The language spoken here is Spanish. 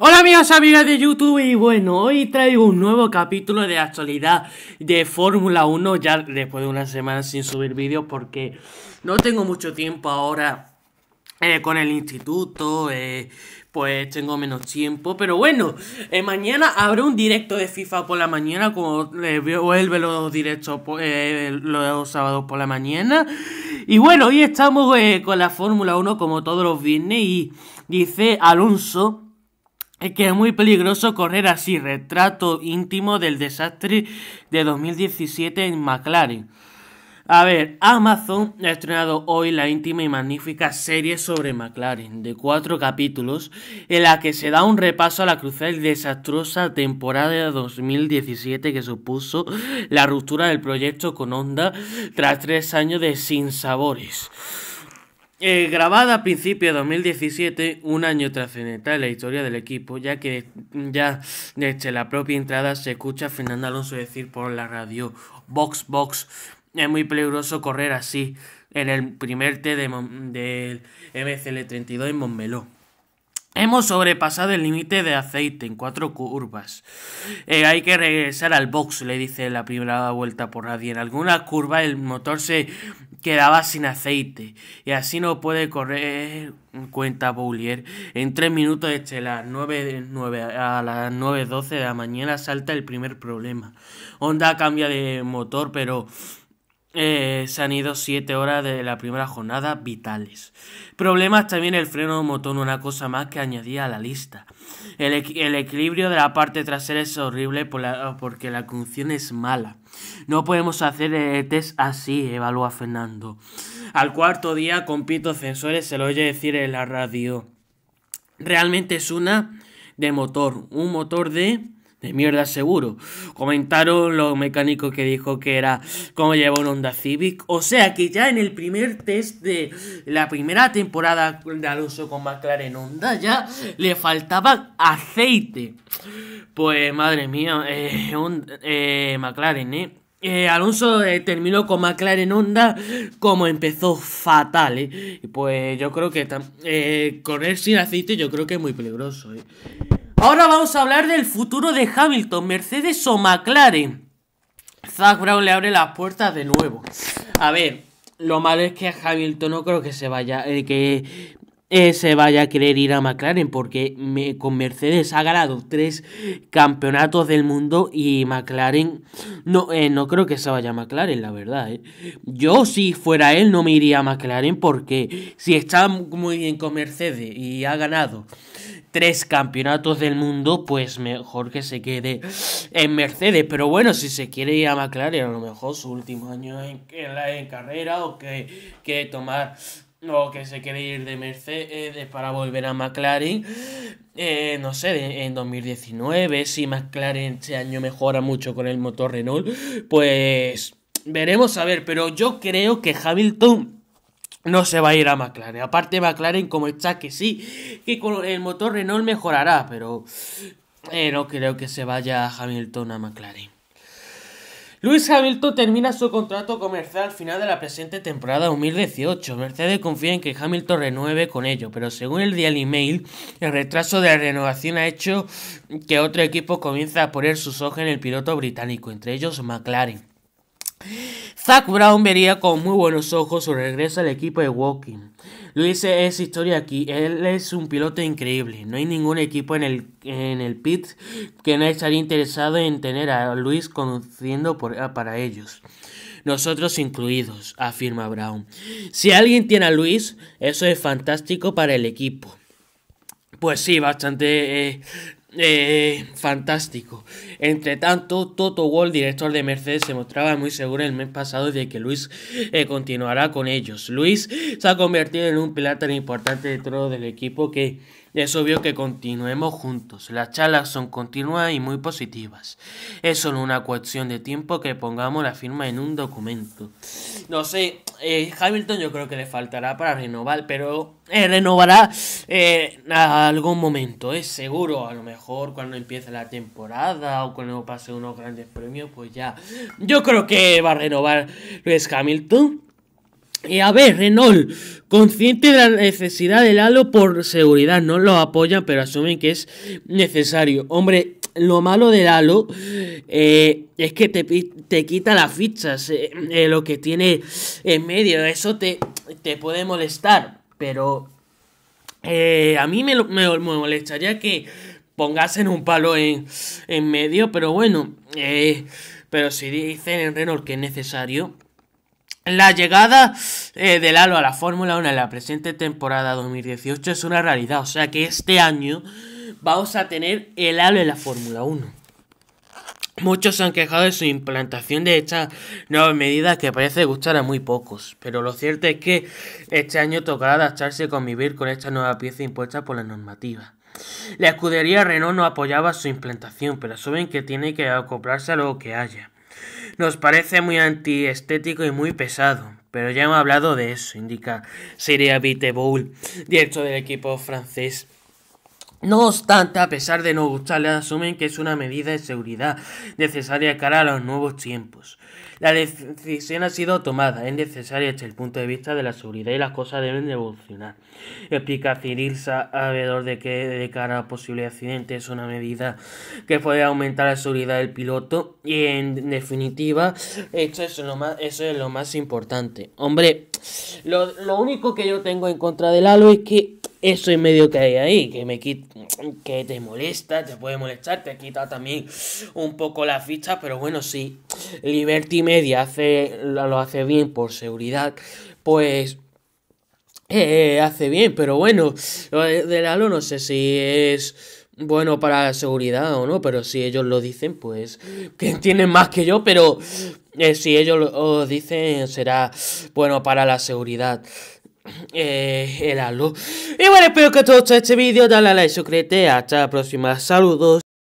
Hola amigos, amigas de YouTube y bueno, hoy traigo un nuevo capítulo de actualidad de Fórmula 1 ya después de una semana sin subir vídeos porque no tengo mucho tiempo ahora eh, con el instituto, eh, pues tengo menos tiempo, pero bueno, eh, mañana habrá un directo de FIFA por la mañana, como vuelve los directos los sábados por la mañana, y bueno, hoy estamos con la Fórmula 1 como todos los viernes y dice Alonso es que es muy peligroso correr así, retrato íntimo del desastre de 2017 en McLaren. A ver, Amazon ha estrenado hoy la íntima y magnífica serie sobre McLaren, de cuatro capítulos, en la que se da un repaso a la crucial y desastrosa temporada de 2017 que supuso la ruptura del proyecto con Honda tras tres años de sinsabores. Eh, grabada a principios de 2017, un año trascendental en la historia del equipo, ya que ya desde la propia entrada se escucha a Fernando Alonso decir por la radio Box Box, es muy peligroso correr así en el primer T del de MCL32 en Montmeló. Hemos sobrepasado el límite de aceite en cuatro curvas. Eh, hay que regresar al box, le dice la primera vuelta por radio. En algunas curvas el motor se quedaba sin aceite y así no puede correr cuenta Boulier. En tres minutos desde las 9, 9 a las 9.12 de la mañana salta el primer problema. Honda cambia de motor pero eh, se han ido 7 horas de la primera jornada vitales. Problemas también el freno motor, una cosa más que añadía a la lista. El, equilibrio de la parte trasera es horrible porque la conducción es mala. No podemos hacer el test así, evalúa Fernando. Al cuarto día, con pitos sensores, se lo oye decir en la radio. Realmente es una de motor, un motor de de mierda seguro. Comentaron los mecánicos que dijo que era como lleva un Honda Civic. O sea que ya en el primer test de la primera temporada de Alonso con McLaren Honda ya le faltaba aceite. Pues madre mía, eh, eh McLaren, eh. eh Alonso eh, terminó con McLaren Honda como empezó fatal, ¿eh? Pues yo creo que correr sin aceite yo creo que es muy peligroso, ¿eh? Ahora vamos a hablar del futuro de Hamilton, Mercedes o McLaren. Zach Brown le abre las puertas de nuevo. A ver, lo malo es que Hamilton no creo que se vaya, eh, que eh, se vaya a querer ir a McLaren porque con Mercedes ha ganado tres campeonatos del mundo y McLaren no, eh, no creo que se vaya a McLaren, la verdad. Yo si fuera él no me iría a McLaren porque si está muy bien con Mercedes y ha ganado tres campeonatos del mundo, pues mejor que se quede en Mercedes. Pero bueno, si se quiere ir a McLaren, a lo mejor su último año en, en, carrera o que tomar o que se quiere ir de Mercedes para volver a McLaren. Eh, no sé, en 2019, si McLaren este año mejora mucho con el motor Renault, pues veremos a ver. Pero yo creo que Hamilton no se va a ir a McLaren. Aparte McLaren como está que sí, que con el motor Renault mejorará, pero eh, no creo que se vaya Hamilton a McLaren. Luis Hamilton termina su contrato comercial al final de la presente temporada 2018. Mercedes confía en que Hamilton renueve con ello, pero según el Daily Mail, el retraso de la renovación ha hecho que otro equipo comience a poner sus ojos en el piloto británico, entre ellos McLaren. Zach Brown vería con muy buenos ojos su regreso al equipo de Walking. Luis es historia aquí, él es un piloto increíble. No hay ningún equipo en el, en el pit que no estaría interesado en tener a Luis conduciendo para ellos. Nosotros incluidos, afirma Brown. Si alguien tiene a Luis, eso es fantástico para el equipo. Pues sí, bastante eh, eh, fantástico. Entre tanto, Toto Wall, director de Mercedes, se mostraba muy seguro el mes pasado de que Luis eh, continuará con ellos. Luis se ha convertido en un pilar tan importante dentro del equipo que es obvio que continuemos juntos. Las charlas son continuas y muy positivas. Es solo una cuestión de tiempo que pongamos la firma en un documento. No sé, eh, Hamilton yo creo que le faltará para renovar, pero eh, renovará eh, algún momento, es seguro. A lo mejor cuando empiece la temporada o cuando pase unos grandes premios, pues ya. Yo creo que va a renovar Luis Hamilton. Y a ver, Renault, consciente de la necesidad del halo por seguridad, no lo apoyan, pero asumen que es necesario. Hombre, lo malo del halo eh, es que te, te, quita las fichas, eh, eh, lo que tiene en medio, eso te, te puede molestar, pero a mí me, me, molestaría que pongasen un palo en, en medio, pero bueno, pero si dicen en Renault que es necesario, la llegada eh, del Halo a la Fórmula 1 en la presente temporada 2018 es una realidad, o sea que este año vamos a tener el Halo en la Fórmula 1. Muchos se han quejado de su implantación de esta nueva medida que parece gustar a muy pocos, pero lo cierto es que este año tocará adaptarse y convivir con esta nueva pieza impuesta por la normativa. La escudería Renault no apoyaba su implantación, pero asumen que tiene que acoplarse a lo que haya. Nos parece muy antiestético y muy pesado, pero ya hemos hablado de eso, indica Seria Bowl, director del equipo francés. No obstante, a pesar de no gustarle, asumen que es una medida de seguridad necesaria cara a los nuevos tiempos. La decisión ha sido tomada, es necesaria desde el punto de vista de la seguridad y las cosas deben evolucionar. Explica Cyril sabedor de que de cara a posible accidente es una medida que puede aumentar la seguridad del piloto y en definitiva esto es lo más, eso es lo más importante. Hombre, lo, lo único que yo tengo en contra del halo es que eso en medio que hay ahí, que me que te molesta, te puede molestar, te quita también un poco la ficha, pero bueno, si Liberty Media hace, lo hace bien por seguridad, pues eh, hace bien, pero bueno, lo del halo no sé si es bueno para la seguridad o no, pero si ellos lo dicen, pues que tienen más que yo, pero eh, si ellos lo dicen será bueno para la seguridad eh, el halo. Y bueno, espero que te guste este vídeo, dale a like, suscríbete, hasta la próxima, saludos.